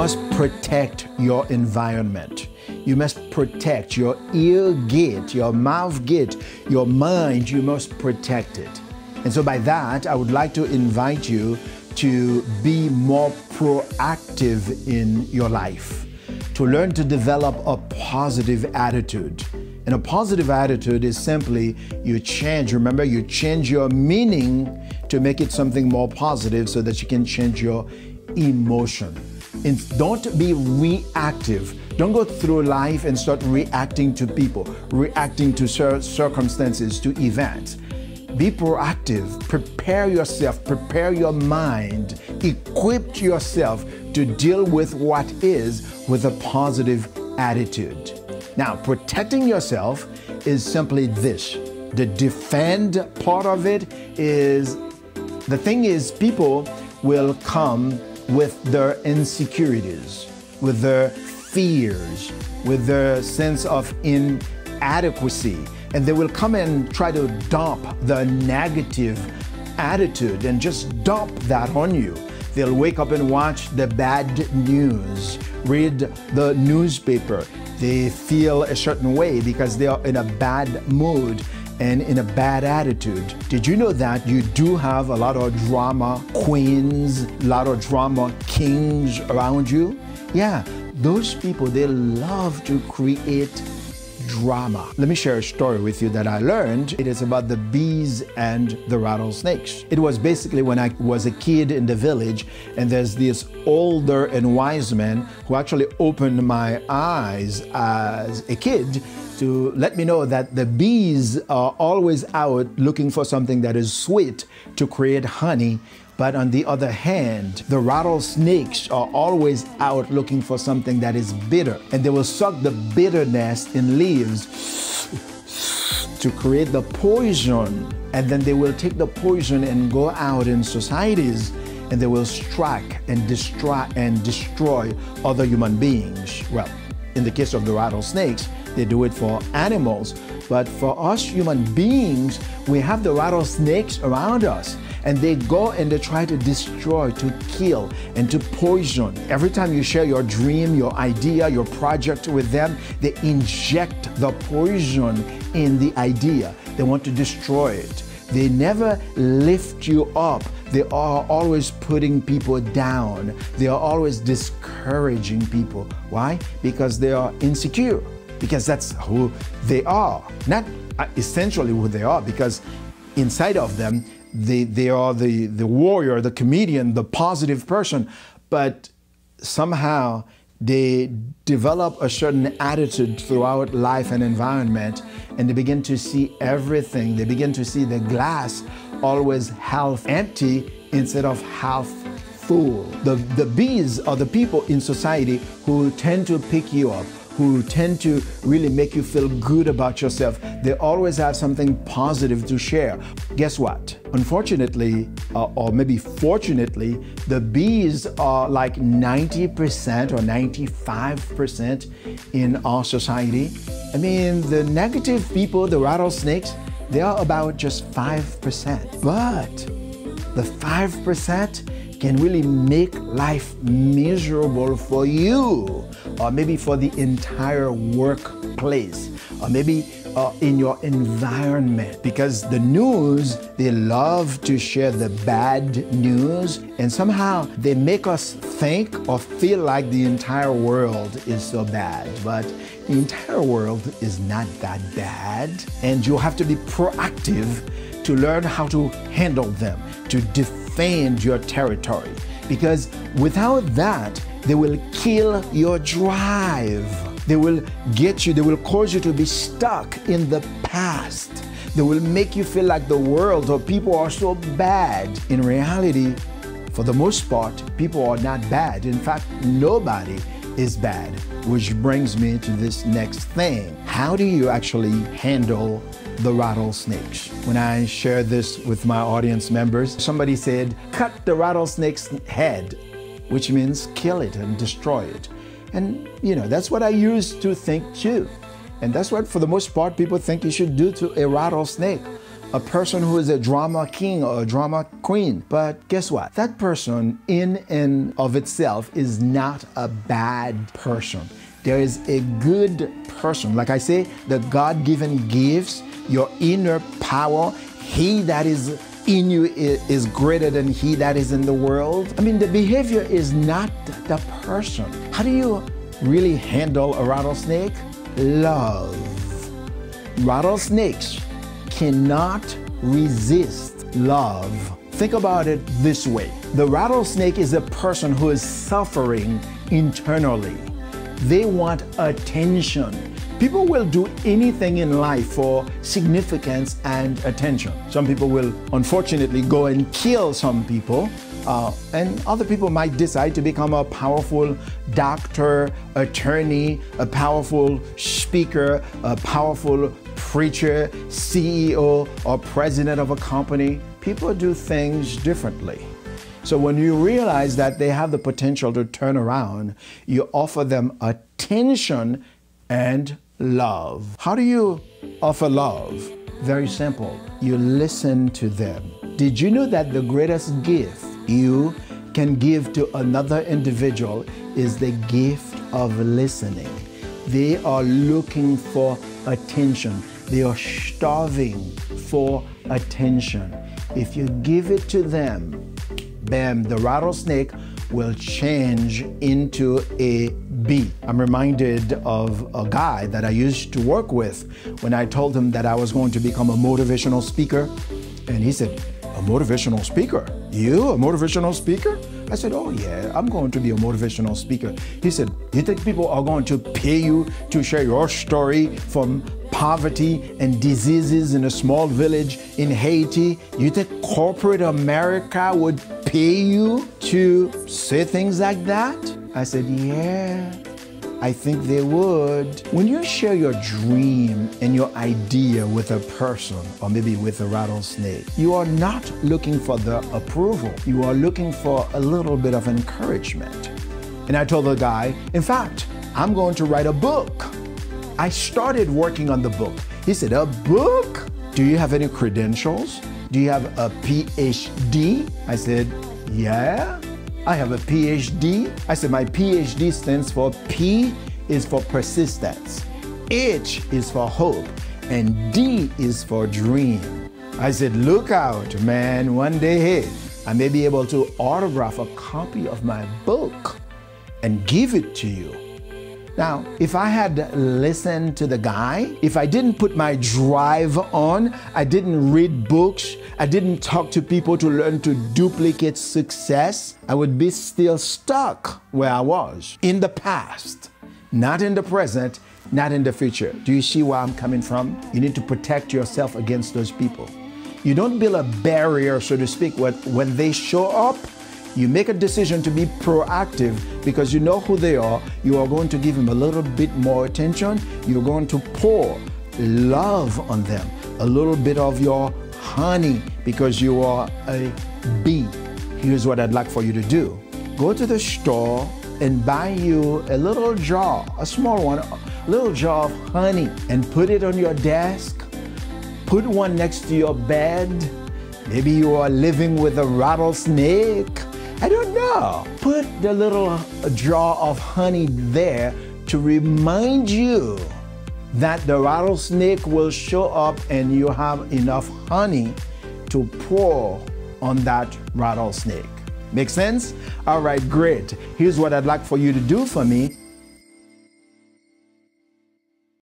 must protect your environment. You must protect your ear gate, your mouth gate, your mind. You must protect it. And so, by that, I would like to invite you to be more proactive in your life, to learn to develop a positive attitude. And a positive attitude is simply you change, remember, you change your meaning to make it something more positive so that you can change your emotion. Don't be reactive. Don't go through life and start reacting to people, reacting to circumstances, to events. Be proactive. Prepare yourself, prepare your mind, equip yourself to deal with what is with a positive attitude. Now, protecting yourself is simply this. The defend part of it is the thing is, people will come with their insecurities, with their fears, with their sense of inadequacy, and they will come and try to dump the negative attitude and just dump that on you. They'll wake up and watch the bad news, read the newspaper. They feel a certain way because they are in a bad mood and in a bad attitude. Did you know that you do have a lot of drama queens, a lot of drama kings around you? Yeah, those people, they love to create drama. Let me share a story with you that I learned. It is about the bees and the rattlesnakes. It was basically when I was a kid in the village, and there's this older and wise man who actually opened my eyes as a kid to let me know that the bees are always out looking for something that is sweet to create honey. But on the other hand, the rattlesnakes are always out looking for something that is bitter. And they will suck the bitterness in leaves to create the poison. And then they will take the poison and go out in societies and they will strike and destroy and destroy other human beings. Well, in the case of the rattlesnakes, they do it for animals. But for us human beings, we have the rattlesnakes around us and they go and they try to destroy, to kill, and to poison. Every time you share your dream, your idea, your project with them, they inject the poison in the idea. They want to destroy it. They never lift you up. They are always putting people down. They are always discouraging people. Why? Because they are insecure because that's who they are. Not uh, essentially who they are, because inside of them, they, they are the, the warrior, the comedian, the positive person, but somehow they develop a certain attitude throughout life and environment, and they begin to see everything. They begin to see the glass always half empty instead of half full. The, the bees are the people in society who tend to pick you up, who tend to really make you feel good about yourself. They always have something positive to share. Guess what? Unfortunately, uh, or maybe fortunately, the bees are like 90% or 95% in our society. I mean, the negative people, the rattlesnakes, they are about just 5%. But the 5% can really make life miserable for you, or maybe for the entire workplace, or maybe uh, in your environment. Because the news, they love to share the bad news, and somehow they make us think or feel like the entire world is so bad. But the entire world is not that bad, and you'll have to be proactive to learn how to handle them, to defend defend your territory because without that, they will kill your drive. They will get you, they will cause you to be stuck in the past. They will make you feel like the world or people are so bad. In reality, for the most part, people are not bad. In fact, nobody is bad. Which brings me to this next thing. How do you actually handle the rattlesnakes. When I share this with my audience members, somebody said, cut the rattlesnake's head, which means kill it and destroy it. And, you know, that's what I used to think too. And that's what, for the most part, people think you should do to a rattlesnake. a person who is a drama king or a drama queen. But guess what? That person, in and of itself, is not a bad person. There is a good person. Like I say, the God given gifts, your inner power, He that is in you is greater than he that is in the world. I mean, the behavior is not the person. How do you really handle a rattlesnake? Love. Rattlesnakes cannot resist love. Think about it this way the rattlesnake is a person who is suffering internally. They want attention. People will do anything in life for significance and attention. Some people will, unfortunately, go and kill some people. Uh, and other people might decide to become a powerful doctor, attorney, a powerful speaker, a powerful preacher, CEO, or president of a company. People do things differently. So when you realize that they have the potential to turn around, you offer them attention and love. How do you offer love? Very simple. You listen to them. Did you know that the greatest gift you can give to another individual is the gift of listening? They are looking for attention. They are starving for attention. If you give it to them, bam, the rattlesnake will change into a bee. I'm reminded of a guy that I used to work with when I told him that I was going to become a motivational speaker. And he said, A motivational speaker? You, a motivational speaker? I said, Oh, yeah, I'm going to be a motivational speaker. He said, You think people are going to pay you to share your story from poverty and diseases in a small village in Haiti? You think corporate America would pay you to say things like that? I said, Yeah, I think they would. When you share your dream and your idea with a person, or maybe with a rattlesnake, you are not looking for the approval. You are looking for a little bit of encouragement. And I told the guy, In fact, I'm going to write a book. I started working on the book. He said, A book? Do you have any credentials? Do you have a PhD? I said, Yeah, I have a PhD. I said, My PhD stands for P is for persistence, H is for hope, and D is for dream. I said, Look out, man. One day, hey, I may be able to autograph a copy of my book and give it to you. Now, if I had listened to the guy, if I didn't put my drive on, I didn't read books, I didn't talk to people to learn to duplicate success, I would be still stuck where I was in the past, not in the present, not in the future. Do you see where I'm coming from? You need to protect yourself against those people. You don't build a barrier, so to speak, when, when they show up you make a decision to be proactive because you know who they are. You are going to give them a little bit more attention. You're going to pour love on them, a little bit of your honey because you are a bee. Here's what I'd like for you to do go to the store and buy you a little jar, a small one, a little jar of honey, and put it on your desk. Put one next to your bed. Maybe you are living with a rattlesnake I don't know. Put the little jar of honey there to remind you that the rattlesnake will show up and you have enough honey to pour on that rattlesnake. Make sense? All right, great. Here's what I'd like for you to do for me